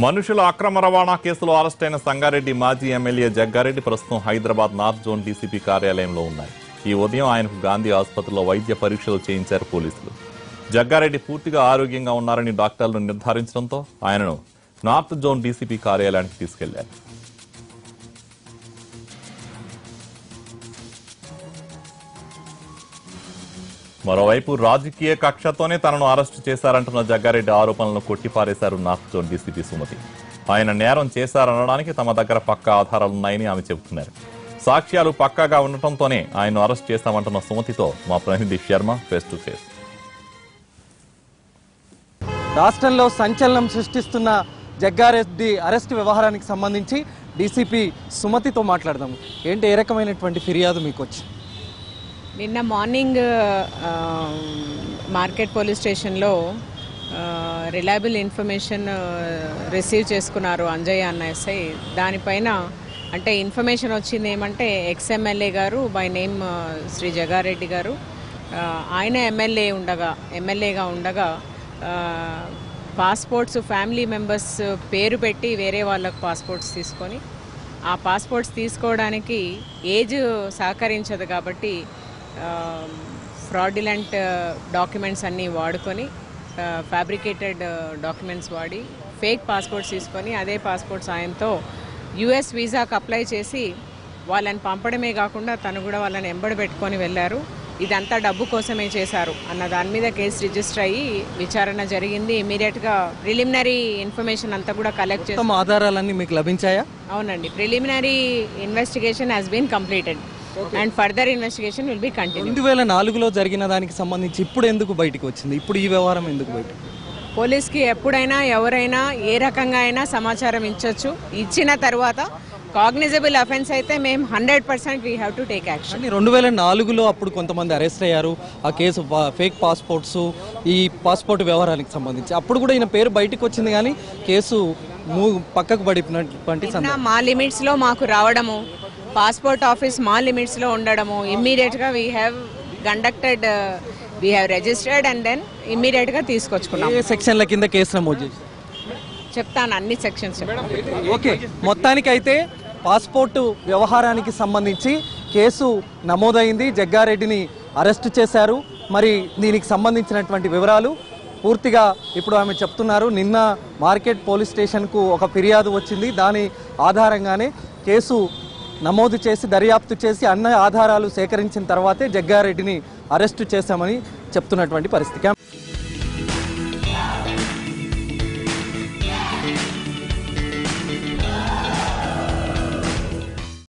మనుషుల అక్రమ రవాణా కేసులో అరెస్టైన సంగారెడ్డి మాజీ ఎమ్మెల్యే జగ్గారెడ్డి ప్రస్తుతం హైదరాబాద్ నార్త్ జోన్ డీసీపీ కార్యాలయంలో ఉన్నాయి. ఈ ఉదయం ఆయనకు గాంధీ ఆసుపత్రిలో వైద్య పరీక్షలు చేయించారు పోలీసులు. జగ్గారెడ్డి పూర్తిగా ఆరోగ్యంగా ఉన్నారని డాక్టర్లు నిర్ధారించడంతో ఆయనను నార్త్ జోన్ డీసీపీ కార్యాలయానికి తీసుకెళ్ళారు. మరోవైపు రాజకీయ కక్షతోనే తనను అరెస్టు చేశారంటున్న జగ్గారెడ్డి ఆరోపణలను కొట్టిపారేశారు నార్త్ జోన్ డీసీపీ సుమతి. ఆయన నేరం చేశారనడానికి తమ దగ్గర పక్కా ఆధారాలున్నాయని ఆమె చెబుతున్నారు. సాక్ష్యాలు పక్కాగా ఉండటంతోనే ఆయన్ను అరెస్ట్ చేస్తామంటున్న సుమతితో మా ప్రతినిధి శర్మ ఫేస్ టు ఫేస్. రాష్ట్రంలో సంచలనం సృష్టిస్తున్న జగ్గారెడ్డి అరెస్ట్ వ్యవహారానికి సంబంధించి డీసీపీ సుమతితో మాట్లాడదాము. ఏంటి ఏ రకమైనటువంటి ఫిర్యాదు మీకు వచ్చింది నిన్న మార్నింగ్ మార్కెట్ పోలీస్ స్టేషన్లో రిలయబుల్ ఇన్ఫర్మేషన్ రిసీవ్ చేసుకున్నారు అంజయ్య అన్న ఎస్ఐ. దానిపైన అంటే ఇన్ఫర్మేషన్ వచ్చింది ఏమంటే ఎక్స్ఎమ్మెల్యే గారు బై నేమ్ శ్రీ జగారెడ్డి గారు ఆయన ఎమ్మెల్యే ఉండగా ఎమ్మెల్యేగా ఉండగా పాస్పోర్ట్స్ ఫ్యామిలీ మెంబర్స్ పేరు పెట్టి వేరే వాళ్ళకు పాస్పోర్ట్స్ తీసుకొని ఆ పాస్పోర్ట్స్ తీసుకోవడానికి ఏజ్ సహకరించదు కాబట్టి ఫ్రాడ్యులెంట్ డాక్యుమెంట్స్ అన్నీ వాడుకొని ఫ్యాబ్రికేటెడ్ డాక్యుమెంట్స్ వాడి ఫేక్ పాస్పోర్ట్స్ తీసుకొని అదే పాస్పోర్ట్ సాయంతో యుఎస్ వీసాకు అప్లై చేసి వాళ్ళని పంపడమే కాకుండా తను కూడా వాళ్ళని ఎంబడి పెట్టుకొని వెళ్ళారు. ఇదంతా డబ్బు కోసమే చేశారు అన్న దాని మీద కేసు రిజిస్టర్ అయ్యి విచారణ జరిగింది. ఇమీడియట్గా ప్రిలిమినరీ ఇన్ఫర్మేషన్ అంతా కూడా కలెక్ట్ చేసి మొత్తం ఆధారాలన్నీ మీకు లభించాయా? అవునండి. Preliminary investigation has been completed and further investigation will be continue రెండు వేల నాలుగులో జరిగిన దానికి సంబంధించి ఇప్పుడు ఎందుకు బయటికి వచ్చింది? ఇప్పుడు ఈ వ్యవహారం ఎందుకు బయటకు పోలీస్కి ఎప్పుడైనా ఎవరైనా ఏ రకంగా అయినా సమాచారం ఇచ్చొచ్చు. ఇచ్చిన తర్వాత కాగ్నిజబుల్ అఫెన్స్ అయితే మేము hundred percent we have to take action రెండు వేల నాలుగులో అప్పుడు కొంతమంది అరెస్ట్ అయ్యారు. ఆ కేసు ఫేక్ పాస్పోర్ట్స్ ఈ పాస్పోర్ట్ వ్యవహారానికి సంబంధించి. అప్పుడు కూడా ఈయన పేరు బయటకు వచ్చింది కానీ కేసు మూ పక్కకు పడినటువంటి నిన్న మా లిమిట్స్లో మాకు రావడము పాస్పోర్ట్ ఆఫీస్ మా లిమిట్స్లో ఉండడము. ఇమ్మీడియట్గా we have conducted we have registered and then ఇమ్మీడియట్గా తీసుకొచ్చుకున్నాం. ఏ సెక్షన్ల కింద కేసు నమోదు చేసి చెప్తాను అన్ని సెక్షన్స్ ఓకే మొత్తానికైతే పాస్పోర్ట్ వ్యవహారానికి సంబంధించి కేసు నమోదైంది. జగ్గారెడ్డిని అరెస్టు చేశారు. మరి దీనికి సంబంధించినటువంటి వివరాలు పూర్తిగా ఇప్పుడు ఆమె చెప్తున్నారు. నిన్న మార్కెట్ పోలీస్ స్టేషన్కు ఒక ఫిర్యాదు వచ్చింది. దాని ఆధారంగానే కేసు నమోదు చేసి దర్యాప్తు చేసి అన్న ఆధారాలు సేకరించిన తర్వాతే జగ్గారెడ్డిని అరెస్టు చేశామని చెప్తున్నటువంటి పరిస్థితి.